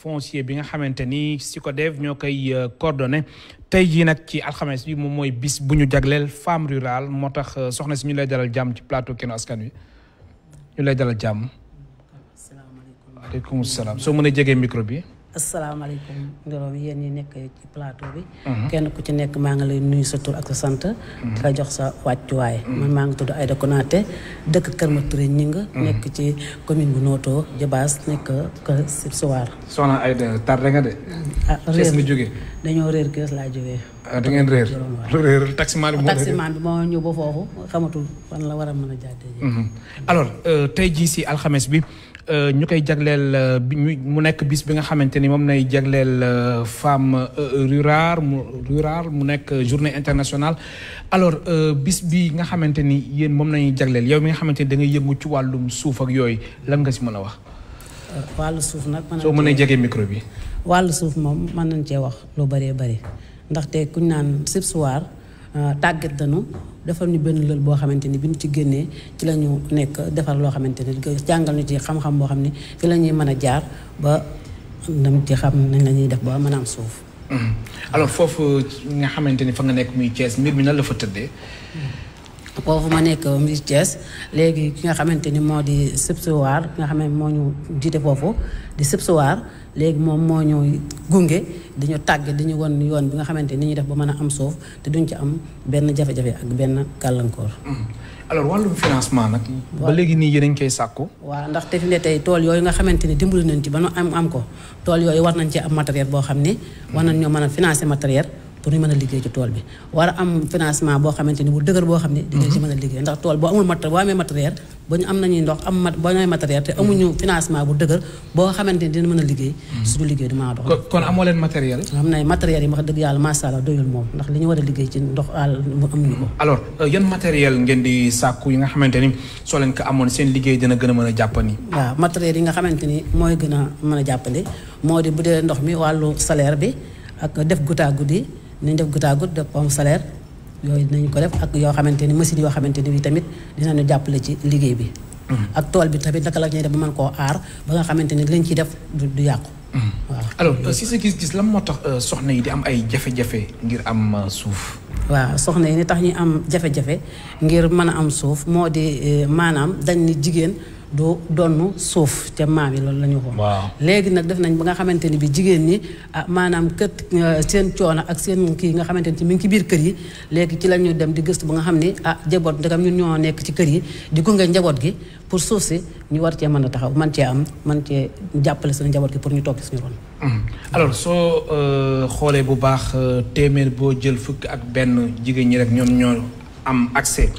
foncier bi nga xamante ni SICODEV ñoo koy euh, coordonné tey jii nag ci alxames bi moom mooy bis bu ñu jagleel femme rurale moo tax euh, soxna si ñu lay dalal jàmm ci plateau Kenu Askan Wi ñu lay dalal jàmm. asalaamaaleykum waaleykum salaam soo mënee jege micro bi. asalaamaaleykum. ngelaw yéen ñi nekk plateau bi. Mhm. kenn ku ci nekk maa ngi lay nuyu sa tur ak sa sant. Mhm. di la jox sa wàccuwaay. Mhm. man maa ngi tudd Aïda Konaté dëkk Kër Maturé Ñing. nekk ci commune bu Noto Jobaas nekk Kër Sib Suwaar. soxna Aïda tardé nga de. ah réer nga jógee. dañoo réer kees laa jógee. Ah, da ngeen réer réer taximaan bi moo taximaan bi moo ñëw ba foofu xamatul fan la war a mën a jàddee. alors euh, tey jii si alxames bi. Euh, ñu koy jagleel euh, mu nekk bis bi nga xamante ni moom nay jagleel euh, femme rurale mu rurale mu nekk journée internationale alors bis bi nga xamante ni yéen moom nañuy jagleel yow mi nga xamante ni da ngay yëngu ci wàllum suuf ak yooyu lan nga si mën a wax. wàllu suuf nag. soo mënee jege micro bi. wàllu suuf moom mën nañ cee wax lu bëree bëri ndaxte kuñ naan Sibsuwaar Euh, tàggat nañu defal ñu benn lël boo xamante ni bi ñu ci génnee ci la ñu nekk defar loo xamante ni jàngal ñu ci xam-xam boo xam ne ci la ñuy mën a jaar ba nam ci xam nañ la ñuy def ba mën a am suuf. Mm-hmm. alors foofu nga xamante ni fa nga nekk muy Thiès mbir mi nan la fa tëddee. foofu ma nekk muy Thiès léegi ki nga xamante ni moo di sëb ki nga xam ne moo ñu jiite foofu di sëb léegi moom moo ñëw gunge di ñu tàgge di ñu won yoon bi nga xamante ni ñuy def ba mën a am suuf te duñ ci am benn jafe-jafe ak benn gàllankoor. Hmm. alors wàllum financement nag. ba léegi nii yéen a koy sàkku. waaw ndax te fi ne tey tool yooyu nga xamante ni dimbali nañ ci ba nu am am ko tool yooyu war nañ ci am matériel boo xam ni. war nañ ñoo mën a financer matériel. pour ñu mën a liggéey ci tool bi war a am financement boo xamante ni bu dëgër boo xam ne dinañ ci mën a liggéey ndax tool boo amul matériel boo amee matériel ba ñu am nañuy ndox am mat ba ñooy matériel te amuñu mm-hmm. financement bu dëgër boo xamante ni dina mën a liggéey mm-hmm. suñu liggéey du mën a dox kon amoo leen matériel xam ne matériel yi wax dëgg yàlla macha allah doyul moom ndax li ñu war a liggéey ci ndox àll mu amuñu ko mm-hmm. alors euh, yan matériel ngeen di sàkku yi nga xamante ni soo leen ko amoon seen liggéey dina gën a mën a jàppandi waaw matériel yi nga xamante ni mooy gën a mën a jàppandi moo di bu dee ndox mi wàllu salaire bi ak def goutte à goutte yi nañ def goutte à goutte def pomme salaire yooyu dinañ ko def ak yoo xamante ni machine yoo xamante ni bi tamit dinañu jàppale ci liggéey bi mm-hmm. ak tool bi tamit naka la ñuy def ba mën koo aar ba nga xamante ni lañ ciy def du yàqu mm-hmm. waaw alors euh, si sa gis-gis lan moo tax euh, soxna yi di am ay jafe-jafe ngir am euh, suuf waaw soxna yi ni tax ñuy am jafe-jafe ngir mën a am suuf moo di maanaam dañ ni jigéen du donn suuf ca maam yi loolu la ñu waxoon. waaw léegi nag def nañ ba nga xamante ni bi jigéen ñi ah maanaam kët euh, seen coono ak seen kii nga xamante ni ci mi ngi ci biir kër yi léegi ci la ñu dem di gëstu ba nga xam ni ah njaboot ndegam ñun ñoo nekk ci kër yi di gunge njaboot gi pour suuf si ñu war cee mën a taxaw man cee am man cee jàppale suñu njaboot gi pour ñu toog suñu ron. Hmm. alors soo euh, xoolee bu baax euh, téeméer boo jël fukk ak benn jigéen ñi rek ñoom ñoo am accès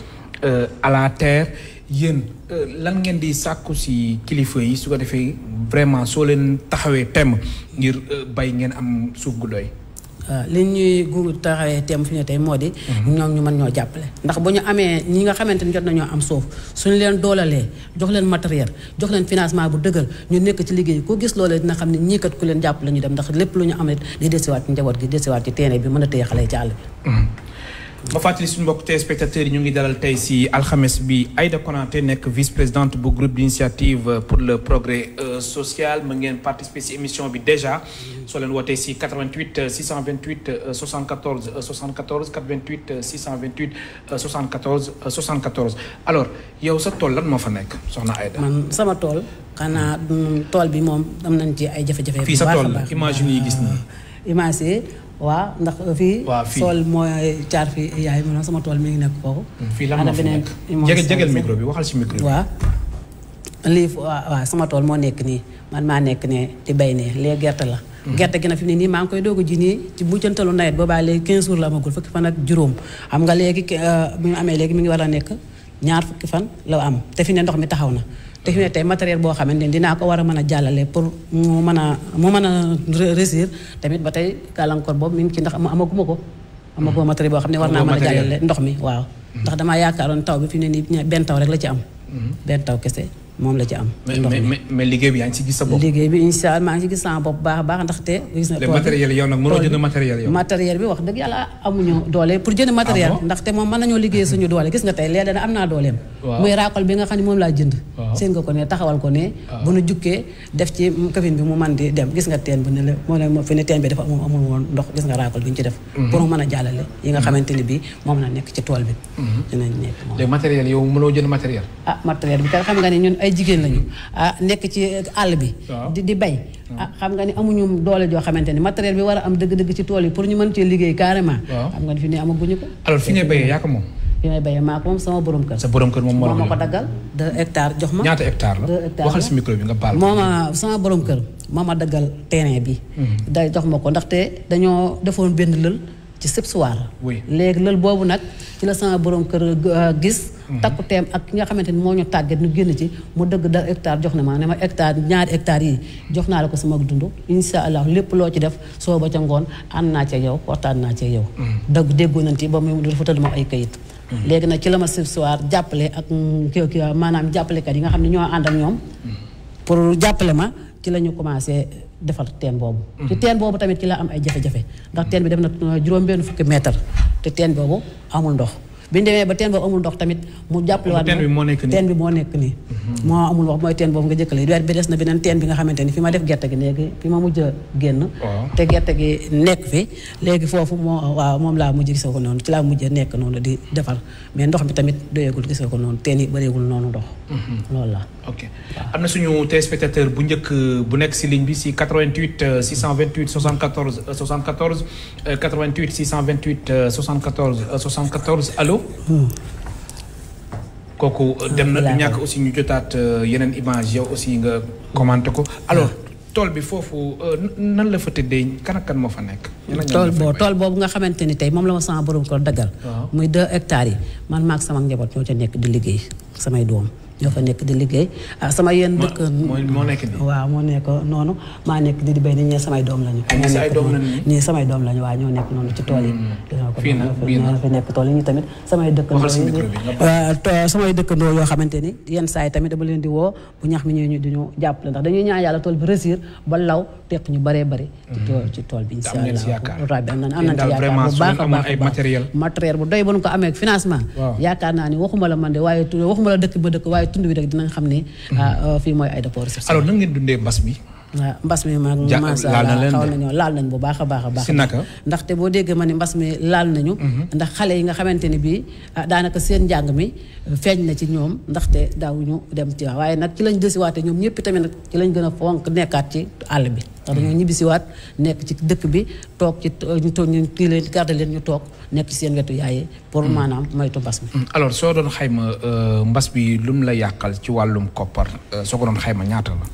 à la terre. yéen euh, lan ngeen di sàkku si kilifa yi su ko defee vraiment soo leen taxawee temm ngir euh, bay ngeen am suuf gu doy. Euh, li ñuy gu taxawee teem fi ñu tey moo di. Mhm. ñoom ñu mën ñoo jàppale. ndax bu ñu amee ñi nga xamante ni jot nañoo am suuf suñu leen doolalee jox leen matériel jox leen financement bu dëgër ñu nekk ci liggéey ku gis loolee dina xam ne ñii kat ku leen jàppale ñu dem ndax lépp lu ñu am rek di desiwaat ci njaboot gi desiwaat ci terrain bi mën a téye xale yi ci àll bi. Mhm. ma fàttali suñu mbokk téléspectateurs yi ñu ngi dalal tey si alxames bi Aïda Konaté nekk vice présidente bu groupe d'initiative pour le progrès euh, social ma ngeen participer si émission bi déjà soo leen wootee si 88 628 74 74 88 628 74 74 alors yow sa tool lan moo fa nekk soxna Aïda. man sama tool xanaa mm, tool bi moom am nañ ci ay jafe-jafe. fii sa tool la image yi ñuy gis nii. image yi waaw ndax fii. waaw fii tool mooy caar fii yaay ma sama tool mi ngi nekk foofu. Hmm, fii lan moo fi nekk jege jegeel micro bi waxal si micro bi. waaw lii waaw sama tool moo nekk nii man maa nekk ne di bay ne lee gerte la. Hmm. gerte gi na fi ne nii maa ngi koy doog a ji nii ci mujjantalu nawet boobaa léegi 15 jours la amagul fukki fan ak juróom xam nga léegi euh, bi mu amee léegi mi ngi war a nekk. ñaar fukki fan la am te fi ne ndox mi taxaw na te fi ne tey matériel boo xamante ni dinaa ko war a mën a jàllale pour mu mën a mu mën a réussir tamit ba tey gàllankoor boobu mi ngi ci ndax amaguma ko amaguma matériel boo xam ne war naa mën a jàllale ndox mi waaw ndax damaa yaakaaroon taw bi fi ne nii benn taw rek la ci am mm-hmm. benn taw kese moom la ci am. mais mais mais liggéey bi yaa ngi ci gis sa bopp. liggéey bi incha allah maa ngi ci gis sama bopp baax a baax ndaxte. gis na tool matériel yow nag mënoo jënd matériel yow. matériel bi wax dëgg yàlla amuñu doole pour jënd matériel. Ah ndaxte moom mën nañoo liggéey suñu doole gis nga tey léeg-léeg am naa dooleem. muy raakol bi nga xam ne moom laa jënd. seen nga ko ne taxawal ko ne. Ah. bu nu jukkee def ci kafin bi mu man di dem gis nga teen bu ne la moo ne fi ne teen bi dafa amul amul woon ndox gis nga raakol bi ñu ci def. Mhm. pour mu mën a jàllale yi nga mhm. xamante ni bii moom la nekk ci tool bi. Mhm. dinañ nekk moom matériel yow mënoo jënd matériel ah matériel bi kat xam nga ne ñun ay jigéen lañu ah nekk ci àll bi. di di bay. ah xam nga ni amuñu doole joo xamante ni matériel bi war a am dëgg-dëgg ci tool yi pour ñu mën cee liggéey carrément. xam nga ni fi ne amaguñu ko. alors fi ngay béyee yaa ko moom. fi may béyee maa ko moom sama borom kër. sa borom kër moom moo ma ko daggal. deux hectares jox ma ñaata hectares la. deux hectares waxal si micro bi nga baal. moom ah, sama borom kër moo ma daggal terrain bi. Mhm. day jox ma ko ndaxte dañoo defoon benn lël. ci sëb suwaar léegi lël boobu nag ci la sama borom kër euh, gis mhm. takku teem ak ki nga xamante ni moo ñu tàggat ñu génn ci mu dëgg da hectare jox na ma ne ma hectare ñaari hectares yi jox naa la ko sama dund insha allah lépp loo ci def soo ba ca ngoon ànd naa ca yow waxtaan naa ca yow mhm. dëgg déggoo nañ ci ba mu dafa tëdd ma ay kayit mhm. léegi nag ci la ma sëb suwaar jàppale ak kii maanaam jàppalekat yi nga xam ne ñoo ànd ak ñoom pour jàppale ma ci la ñu commencé defar teen boobu. Mhm. ci teen boobu tamit ci la am ay jafe-jafe ndax teen bi dem na euh, juróom-benn fukki mètre te teen boobu amul ndox. bi ñu demee ba teen boobu amul ndox tamit mu jàppale waat teen bi moo nekk nii teen bi moo nekk nii mhm. moo amul wax mooy teen boobu nga jëkkale weer bi des na beneen teen bi nga xamante ni fi ma def gerte gi léegi fi ma mujj a génn te gerte gi nekk fi léegi foofu moo waaw moom laa mujj gisoo ko noonu ci laa mujj nekk noonu di defar mais ndox mi tamit doyagul gisoo ko noonu teen yi bëreegul noonu ndox mhm. loolu la ok am na suñu téléspectateur bu njëkk bu nekk si ligne bi si 88 628 74 74 88 628 74 74 allo. Hmm. kooku euh, dem na du ñàkk aussi ñu jotaat euh, yeneen image yow aussi nga commenté ko alors. Hmm. tool bi foofu euh, nan la fa tëddee kan ak kan moo fa nekk. tool boo tool boobu nga xamante ni tey moom la ma sama borom ko daggal. muy 2 hectares yi man maag sama njaboot ñoo ca nekk di liggéey samay doom. ñoo fa nekk di liggéey ah, sama yenn dëkk moo nekk waaw moo nekk noonu maa nekk di di béy ni ñee samay doom lañu ñii samay doom lañu waaw ñoo nekk noonu ci tool yi ñoo fi nekk tool yi ñu tamit samay dëkkandoo samay dëkkandoo yoo xamante ni yenn saa yi tamit dama leen di woo bu ñax mi ñëwee ñu duñu jàppale ndax dañuy ñaan yàlla tool bi réussir ba law pepp ñu bëree bëri. ci mhm. tool ci tool bi incha allah rotaay bi am nañ am nañ ci yaakaar bu baax a baax matériel matériel bu doy ba ñu ko amee financement. yaakaar naa ni waxuma la man de waaye tu waxuma la dëkk ba dëkk waaye tund bi rek dinañ xam ne. Mhm. Ah, euh, fii mooy aéroport. alors nan ngeen dundee mbas bi. waaw mbas mi maag macha allah xaw nañoo laal nañ bu baax a baax a baax ndaxte boo déggee ma ne mbas mi laal nañu mhm. ndax xale yi nga xamante ni bii ah, daanaka seen njàng mi feeñ na ci ñoom ndaxte daawuñu dem ci waaye nag ci lañ desiwaate ñoom ñëpp tamit nag ci lañ gën a fonk nekkaat ci àll bi ndax dañoo ñibbisiwaat nekk ci dëkk bi toog ci ñu toog ñu kii leen garde leen ñu toog nekk ci seen wetu yaay pour mm. maanaam moytu mbas mi mm. alors soo doon xayma euh, mbas bi lu mu la yàqal ci wàllum koppar euh, soo ko doon xayma ñaata la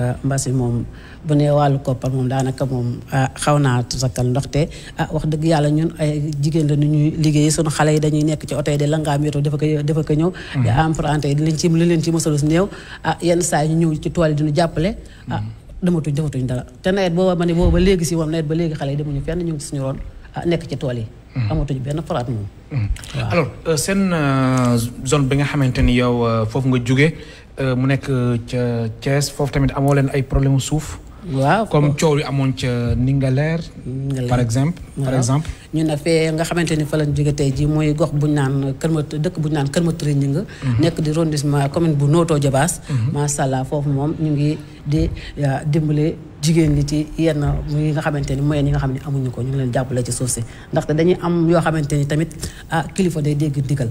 euh, mbas yi moom bu nee wàllu koppar moom daanaka moom ah, xaw naa sakal ndoxte ah wax dëgg yàlla ñun ay jigéen la nu ñuy liggéey sunu xale yi dañuy nekk ci oto yi di langaam yoto dafa ko dafa ko ñëw mm. di emprunté liñ ci li leen ci mosalus néew ah yenn saa yi ñu ñëw ci tool yi diñu jàppale ah dematuñ defatuñ dara te nawet booba ma ne booba léegi si moom nawet ba léegi xale yi demuñu fenn ñu ngi suñu roon ah nekk ci tool yi hmm. amatuñu benn faraat moom hmm. alors euh, seen euh, zone bi nga xamante ni yow euh, foofu nga jóge mu nekk ca Thiès foofu tamit amoo leen ay problème suuf waaw comme coow yi amoon ca Ndingler. par exemple par exemple. ñu ne fee nga xamante ni fa lañ jóge tey jii mooy gox buñ naan Kër Mat dëkk buñ naan Kër Matari ñi nga. Mhm. nekk di arrondissement commune bu Notto Diobass. Mhm. macha allah foofu moom ñu ngi di dimbale jigéen ñi ci yenn yi nga xamante ni moyens yi nga xam ne amuñu ko ñu ngi leen jàppale ci suuf si ndaxte dañuy am yoo xamante ni tamit ah kilifa day dégg ndigal.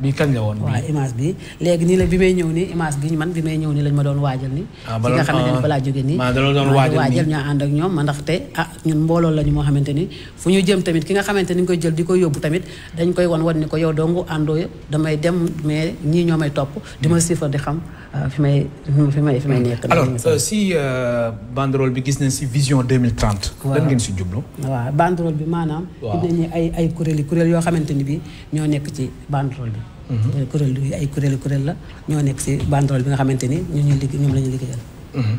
bi kañ la woon waaw image bi léegi nii la bi may ñëw nii image bi man bi may ñëw nii lañ ma doon waajal nii ah, fi nga xam ne dañ balaa ah, jóge nii ma doon waajal ñoo ànd ak ñoom ma ndaxte ah ñun mbooloo lañu moo xamante ni fu ñu jëm tamit ki nga xamante ni ñu koy jël di ko yóbbu tamit dañ koy wan wan ni ko yow dongu àndoo damay dem mais ñii ñoo may topp di ma siifar di xam ah, fi may fi may fi may nekk alors euh, si euh, banderole bi gis nañ si vision 2030 lan ngeen si jublu waaw banderole bi maanaam gis nañu ay ay kuréel yi kuréel yoo xamante ni bi ñoo nekk ci banderole bi. Mhm. kuréel bi ay kuréel kuréel la ñoo nekk ci banderole bi nga xamante ni ñun ñu liggéey ñoom la ñu liggéeyal. Mhm.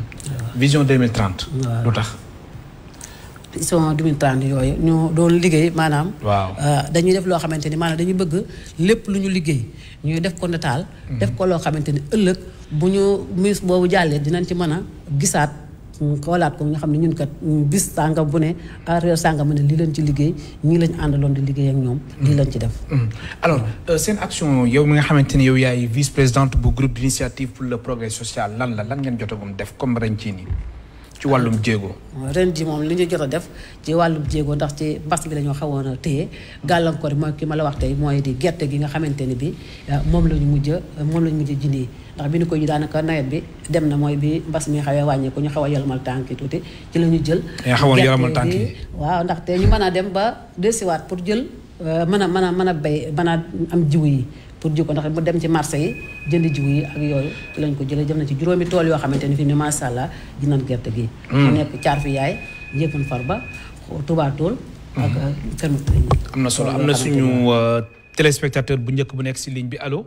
vision 2030. waaw lu tax. vision 2030 yooyu ñu doon liggéey maanaam. waaw euh, dañuy def loo xamante ni maanaam dañu bëgg lépp lu ñu liggéey ñuy def ko nataal. Mhm. def ko loo xamante ni ëllëg bu ñu ministre boobu jàllee dinañ ci mën a gisaat. xoolaat ko nga xam ne ñun kat bis sànga bu ne à réew sànga mu ne lii lañ ci liggéey ñii lañ àndaloon di liggéey ak ñoom lii lañ ci def mm. Mm. alors euh, seen action yow mi nga xamante ni yow yaay vice présidente bu groupe d'initiative pour le progrès social lan la lan ngeen jotagum def comme ren ci nii ci wàllum jéego. ren ji moom li ñu jot a def ci wàllum jéego ndax ci mbas bi la ñu xawoon a téye gàllankoor mooy ki ma la wax tey mooy di gerte gi nga xamante ni bi euh, moom la ñu mujj moom la ñu mujj jindi ndax bi ñu ko ñu daanaka nawet bi. dem na mooy bi mbas mi xawee wàññeeku ñu xaw a yolomal tànk yi tuuti ci la ñu jël. yaa xawoon yolomal tànk yi waaw ndaxte ñu mën a dem ba desiwaat pour jël euh, mën a mën a mën a béy mën a am jiw yi. pour ji ko ndax mu dem ci marché yi jënd jiw yi ak yooyu ci lañ ko jëlee jël na ci juróomi tool yoo xamante ni fi ni macha allah ji nan gerte gi. Hmm. mu nekk caar fi yaay njëkkun far ba Touba Tool. Hmm. ak euh, Kër am na solo am na suñu euh, téléspectateur bu njëkk bu nekk si ligne bi allo.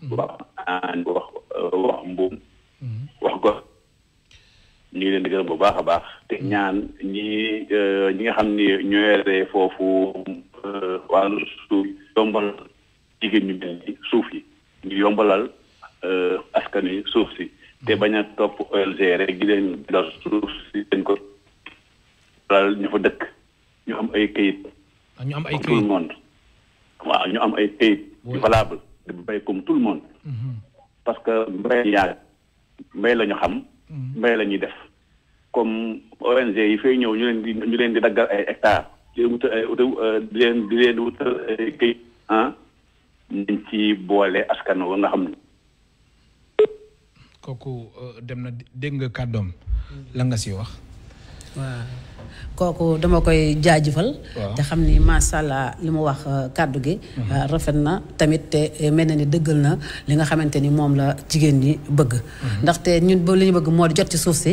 mm-hmm. wax aan wax wax mbuum mm-hmm. wax gor ñu ngi leen di gërëm bu baax a baax te mm-hmm. ñaan ñi euh, ñi nga xam ni ñoo yore foofu euh, wàllu suuf yombal jigéen ñu mel ni suuf yi ñu yombalal euh, askan wi suuf si te bañ a topp ONG rek di leen dal suuf si dañ ko dal ñu fa dëkk ñu am ay kayit. Ah, ñu am ay kayit waaw ñu am ay kayit. yu valable di béy comme tout le monde. Mhm. parce que mbéy yaa mbéy la ñu xam. Mhm. mbéy la ñuy def comme ONG yi fay ñëw ñu leen di ñu leen di daggal ay hectares. di leen wutal ay euh, di leen di leen wutal ay kayit ah. nañ ci boole askan wa nga xam ne. kooku euh, dem na dégg nga kàddoom la nga si wax. waaw kooku dama koy jaajëfal. te xam ni macha allah li mu wax euh, kàddu gi. Mhm. Euh, rafet na tamit te euh, mel na ni dëggal na li nga xamante ni moom la jigéen ñi bëgg. Mhm. ndaxte ñun ba li ñu bëgg moo di jot ci suuf si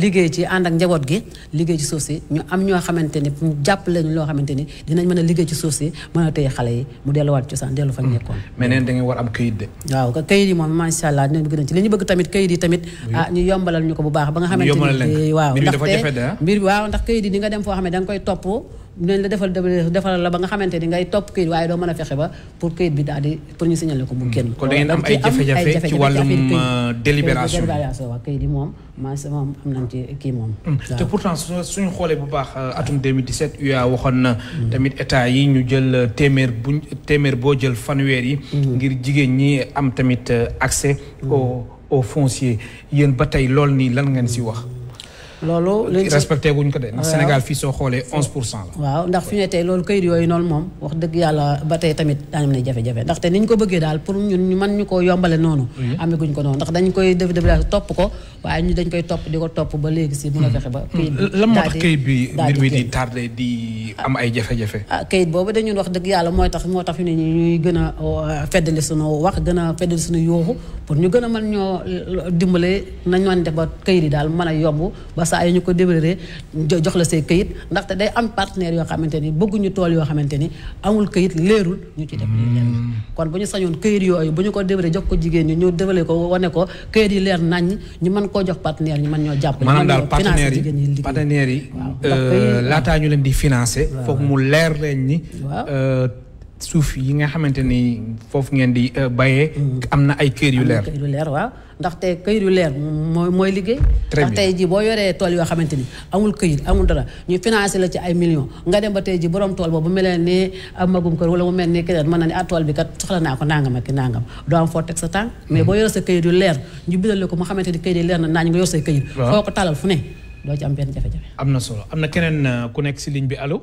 liggéey ci ànd ak njaboot gi liggéey ci suuf si ñu am ñoo xamante ni ñu jàpp lañ loo xamante ni dinañ mën a liggéey ci suuf si mën a téye xale yi mu delluwaat cosaan dellu fa hmm. nekkoon mais neen da ngeen war am kayit de waaw kayit yi moom macha allah dinañ bëgg nañ ci li ñu bëgg tamit kayit yi tamit ah ñu yombalal ñu ko bu baax ba nga xamante ni waaw ndaxte ah. mbir waaw ndax kayit yi di nga dem foo xam ne da nga koy topp dinañ la defal defal la ba nga xamante ni ngay topp kayit waaye doo mën a fexe ba pour kayit bi daal di pour ñu signaler ko mu hmm. génn kon da ngeen am ay jafe-jafe ci wàllum euh, délibération waaw kayit yi moom maa sa moom am nañ ci kii moom. Hmm. te pourtant suñu xoolee bu baax euh, atum 2017 UA waxoon na. Hmm. tamit état yi ñu jël euh, téeméer buñ téeméer boo jël fanweer yi. Hmm. ngir jigéen ñi am tamit euh, accès. au au foncier yéen ba tey lool nii lan ngeen si wax. loolu respecté wuñ ko de. Sénégal fii soo xoolee 11 pour cent. waaw ndax fi ne tey loolu kayit yooyu noonu moom wax dëgg yàlla ba tey tamit daañu am na jafe-jafe ndaxte ni ñu ko bëggee daal pour ñun ñu mën ñu ko yombale noonu amaguñ ko noonu ndax dañ koy def def daal topp ko waaye ñu dañ koy topp di ko topp ba léegi si mun a fexe ba kayit bi lan moo tax kayit bi mbir mi di tardé di am ay jafe-jafe ah kayit boobu dañu wax dëgg yàlla mooy tax moo tax fi ne ñuy gën a euh, feddali suñu wax gën a feddali suñu yooxu pour ñu gën a mën ñoo euh, dimbale nañ mën def ba kayit yi daal mën a yomb ba saa yu ñu ko débréré jox la say këyit ndaxte day am partenaire yoo xamante ni bëgguñu tool yoo xamante ni amul këyit leerul ñu ci def mm. leen kon bu ñu sañoon këyit yooyu bu ñu ko débréré jox ko jigéen ñi ñu débréré ko wane ko këyit yi leer nañ ñu mën koo jox partenaire ñu mën ñoo jàpp maanaam daal partenaire yi partenaire yi euh, laataa ñu leen di financé foog mu leer leen ni euh, suuf yi nga xamante ni foofu ngeen di euh, bayee mm. am na ay këyit yu leer ndaxte këyit yu leer mooy mooy liggéey. ndax tey jii boo yoree tool yoo xamante ni amul këyit amul dara ñu financé la ci ay millions nga dem ba tey ji borom tool boobu bu mel ne am magum kër wala mu mel ne keneen mën na ne ah tool bi kat soxla naa ko nangam ak nangam doo am foo teg sa tànk. mais boo yoree sa këyit yu leer ñu bidal ko mu xamante ni këyit yi leer na naañ nga yor say këyit. foo ko talal fu ne doo ci am benn jafe-jafe. am na solo am na keneen euh, ku nekk si ligne bi allo.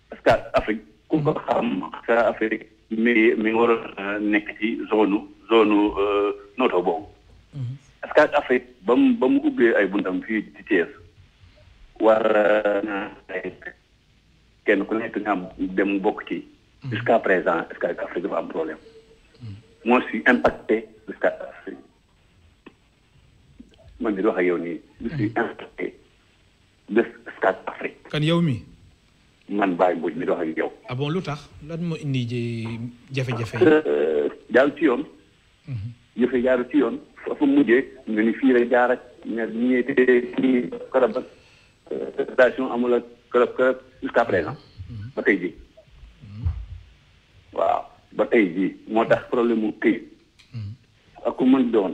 parce que Afrique ku ko xam que Afrique mi mi ngi waroon euh, nekk ci zone zone euh, noto boobu. Mhm. parce que Afrique ba mu ba mu ubbee ay buntam fii ci Thiès war na kenn ku nekk nga am dem bokk ci. Mhm. jusqu'à présent est-ce que Afrique dafa am problème. Mhm. moo si impacté jusqu'à Afrique man di wax ak yow nii. je suis impacté. de Scat Afrique. kan yow mi man Baye Mbodj mi dox ak yow. ah bon lu tax lan moo indi ji- jafe-jafe yi. Euh, jaaru ci yoon. yëf yi jaaru ci yoon. foofu mujjee nga ni fii rek jaar ak ña ñee tee kii karab ak station amul ak karab karab jusqu'à présent. ba tey jii. waaw ba tey jii moo tax problème mu këy. ak ku mën doon.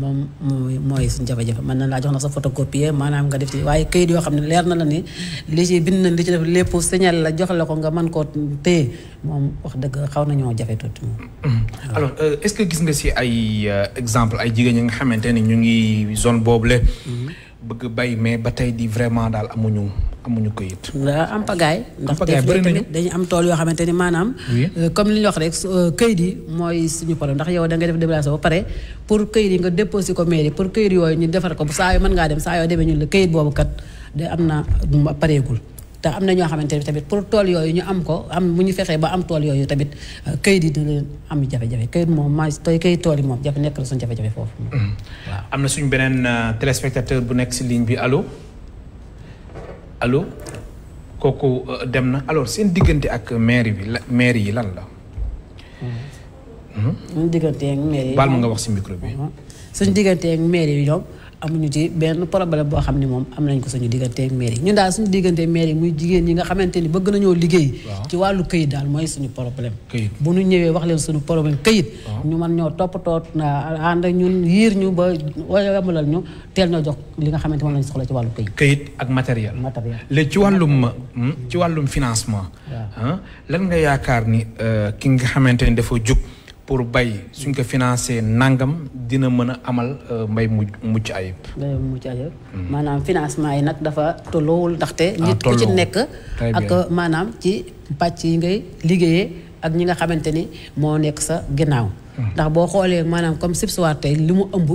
moom mooy mooy suñu jafe-jafe mën na laa jox na sa photocopier maanaam nga def ci waaye kayit yoo xam ne leer na la ni li ci bind na li ci def lépp signal la jox la ko nga mën koo téye moom wax dëgg xaw nañoo jafe tuuti moom. Mm-hmm. alors euh, est-ce que gis nga si ay euh, exemple ay jigéen ñi nga xamante ne ñu ngi zone boobule. Mm-hmm. bëgg bay mais ba tey di vraiment daal amuñu amuñu këyit. waaw am pagaay. ndax tamit dañu am tool yoo xamante ni maanaam. Euh, comme li ñu wax rek euh, këyit yi mooy suñu problème ndax yow da nga def déplacé ba pare pour këyit yi nga déposé ko mairie pour këyit yooyu ñu defar ko saa yoo mën ngaa dem saa yoo demee ñun la këyit boobu kat de am na pareegul. te am na ñoo xamante ne tamit pour tool yooyu ñu am ko am mu ñu fexee ba am tool yooyu tamit euh, këyit yi dina leen am jafe-jafe këyit moom ma tey këyit tool yi moom jafe nekk na suñu jafe-jafe foofu. Mm-hmm. waaw am na suñu beneen euh, téléspectateur bu nekk si ligne bi allo allo kooku euh, dem na alors seen diggante ak maire bi la maire yi lan la. Mm-hmm. Hmm? suñu diggante ak maire yi. baal ma nga wax si micro bi. Hmm? suñu diggante ak maire yi ñoom amuñu ci benn problème boo xam ne moom am nañ ko suñu diggante ak maire yi ñun daal suñu diggante ak maire yi muy jigéen ñi nga xamante ni bëgg nañoo liggéey. ci wàllu këyit daal mooy suñu problème. bu ñu ñëwee wax leen suñu problème këyit. ñu man ñoo toppatoo ànd ak ñun yiir ñu ba yombalal ñu teel ñoo jox li nga xamante moom lañ soxla ci wàllu këyit. këyit ak matériel. matériel léegi ci wàllum hmm, ci wàllum financement. lan nga yaakaar ni euh, ki nga xamante ni dafa jug pour bay suñ ko financé nangam dina mën a amal euh, mbay mu mucc ayib. mbay mu mucc ayib. Hmm. maanaam financement yi nag dafa tolloowul ndaxte. Ah, nit ku ci nekk ak maanaam ci pàcc yi ngay liggéeyee ak ñi nga xamante ni moo nekk sa ginnaaw. Hmm. ndax boo xoolee maanaam comme Sibsuwaar tey li mu ëmb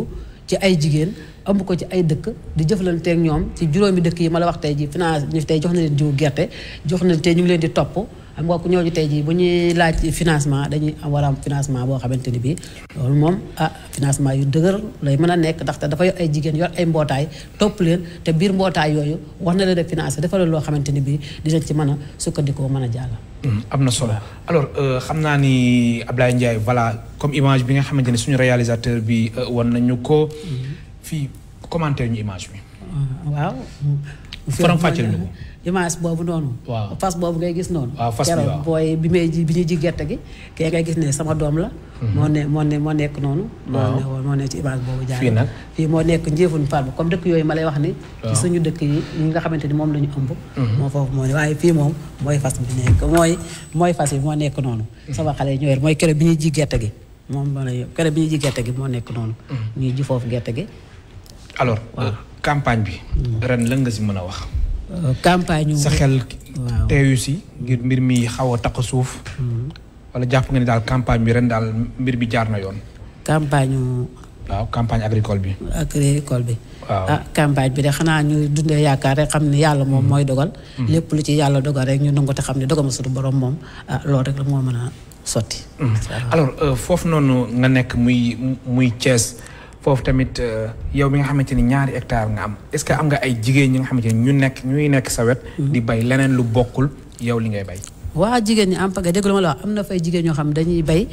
ci ay jigéen. ëmb ko ci ay dëkk di jëflanteeg ñoom ci juróomi dëkk yi ma la wax tey ji finance ñu tey jox na leen jiw gerte jox na tey ñu ngi leen di topp xam nga ku ñooñu tey jii bu ñuy laaj financement dañuy am war a am financement boo xamante ni bii loolu moom ah financement yu dëgër lay mën a nekk ndaxte dafa yor ay jigéen yor ay mbootaay topp leen te biir mbootaay yooyu war na leen a financé dafa loo xamante ni bii dinañ ci mën a sukkandikoo mën a jàll. Hmm, am na solo. alors euh, xam naa ni Ablaye Ndiaye voilà comme image bi nga xamante ne suñu réalisateur bi euh, wan nañu ko. Mhm. fii commentaire ñu image bi. Ah, waaw. faram fàcceel ñu ko. image boobu noonu. waaw fas boobu ngay gis noonu. waaw fas bi waaw booy bi may ji bi ñu ji gerte gi. kee ngay gis ne sama doom la. Mhm. moo ne moo ne moo nekk noonu. moo ne moo ne ci image boobu. jaar fii nag fii moo nekk njëfun Farba comme dëkk yooyu ma lay wax ni. ci suñu dëkk yi ñi nga xamante ni moom la ñu ëmb mhm. moo foofu moo ne waaye fii moom mooy fas bi nekk mooy mooy fas bi moo nekk noonu mhm. sama xale yi ñëwee mooy kere bi ñuy ji gerte gi moom moo lay kere bi ñuy ji gerte gi moo nekk noonu mhm. ñuy ji foofu gerte gi alors euh, campagne bi ren lan nga si mën a wax euh, campagne sa xel teeyu si ngir mbir mi xaw a taq suuf wala jàpp nga ni daal campagne bi ren daal mbir bi jaar na yoon. campagne. waaw campagne agricole bi. agricole bi. waaw ah campagne bi de xanaa ñu dundee yaakaar rek xam ne yàlla moom mm-hmm. mooy dogal. Mm-hmm. lépp lu ci yàlla dogal rek ñu nangu te xam ne dogal ma suñu borom moom ah loolu rek la moo mën a sotti. Mm-hmm. alors euh, foofu noonu nga nekk muy muy Thiès. foofu tamit euh, yow mi nga xamante ni ñaari hectare nga am est-ce que am nga ay jigéen ñi nga xamante ni ñu nekk ñuy nekk sa wet. di bay leneen lu bokkul. yow li ngay bay. waa jigéen ñi am pagay dégg lu ma la wax am na fay jigéen ñoo xam dañuy bay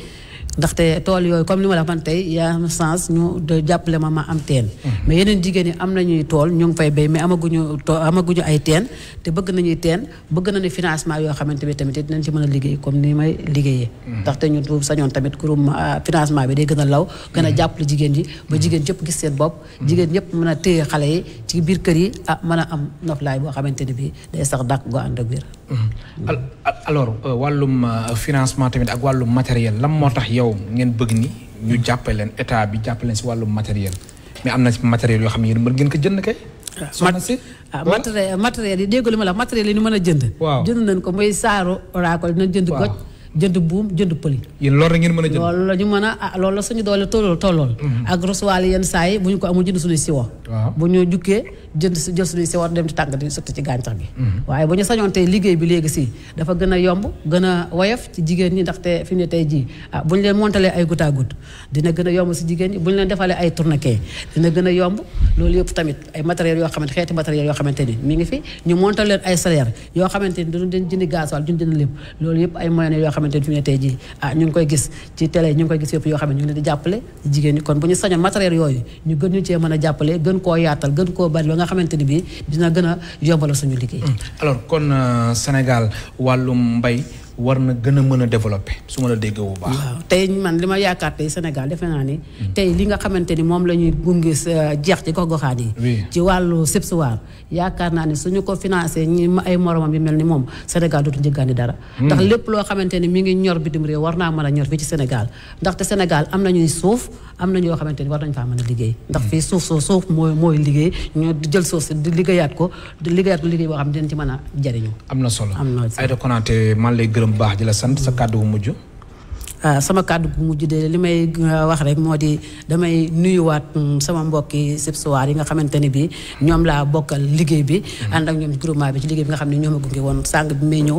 ndaxte tool yooyu comme li ma la wax man tey yaa am sens ñu jàppale ma ma am teen. Mhm. mais yeneen jigéen ñi am nañuy tool ñu ngi fay bay mais amaguñu too amaguñu ay teen te bëgg nañuy teen bëgg nañu financement yoo xamante bi tamit dinañ ci mën a liggéey comme ni may liggéeyee. Mhm. ndaxte ñun bu sañoon tamit kurum ah, financement bi day gën a law. gën a mhm. jàppale jigéen ji ba jigéen jëpp gis seen bopp. jigéen ñëpp mën a téye xale yi ci biir kër yi ah mën a am noflaay boo xamante ni bii day sax dàq goo ànd ak wér. Mm-hmm. alors euh, wàllum euh, financement tamit ak wàllum matériel lan moo tax yow ngeen bëgg ni ñu jàppale leen état bi jàppale leen si wàllum matériel mais am na matériel yoo xam ne yéen mën ngeen ko jënd kay. Ah, soxna si ah matériel matériel yi dégg lu ma la matériel yi ñu mën a jënd. waaw jënd nañ ko muy saaru oraakol dinañ jënd goj. jënd buum jënd pëli. yéen loolu la ngeen mën a jënd. loolu la ñu mën a ah loolu la suñu doole tollool tollool. Mhm. ak rasuwaale yenn saa yi bu ñu ko amul jënd suñuy siwo. waaw bu ñu jukkee jënd si jël suñuy siwo dem di tàng di sotti ci gàncax gi. Mhm. waaye bu ñu sañoon tey liggéey bi léegi si dafa gën a yomb gën a woyof ci jigéen ñi ndaxte fi ne tey jii ah bu ñu leen montalee ay goutte à dina gën a yomb si jigéen ñi bu ñu leen defalee ay tourniquet dina gën a yomb loolu yëpp tamit ay matériels yoo xamante xeeti matériels yoo xamante ni mi ngi fi ñu montal leen ay salaire yoo xamante ni dañu den jëndi gasoil duñu jënd lépp loolu yëpp ay moyens yoo xamante ni fi ne tey jii ah ñu ngi koy gis ci télé ñu ngi koy gis yëpp yoo xam ne ñu ngi leen di jàppale jigéen ñi kon bu ñu sañoon matériels yooyu ñu gën ñu cee mën a jàppale gën koo yaatal gën koo bari ba nga xamante ni bii dina gën a yombalal suñu liggéey hmm. alors kon euh, Sénégal wàllum mbay war na gën a mën a développé su ma la déggee bu baax. waaw tey man li ma yaakaar tey Sénégal defe naa ne. Hmm. tey li nga xamante ni moom la ñuy gunge euh, jeex ci gox-goxaan yi. ci wàllu sibsiwaar yaakaar naa ne suñu ko financé ñi ay moromam yu mel ni moom Sénégal dootu njëggaani dara. Hmm. ndax lépp loo xamante ni mi ngi ñor bitim réew war naa mën a ñor fii ci Sénégal. ndaxte Sénégal am nañuy suuf am na ñoo xamante ni war nañ faa mën a liggéey ndax fii suuf soo suuf mooy mooy liggéey ñoo jël suuf si di liggéeyaat ko di liggéeyaat ko liggéey boo xam ne dinañ ci mën a jariñu am na solo am na Aïda Konaté man lay gërëm baax di la sant sa kàddu bu mujj ah, sama kàddu bu mujj de li may ah, wax rek moo di damay nuyuwaat mm, sama mbokki sibsuwaar yi nga xamante ni bii ñoom laa bokkal liggéey bi mm-hmm. ànd ak ñoom groupement bi ci liggéey bi nga xam ne ñoom a gunge woon sàng bi may ñëw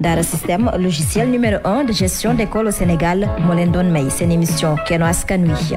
Dara système logiciel numéro 1 de gestion d'école au Sénégal moo leen doon may seen émission Keno Askan Wi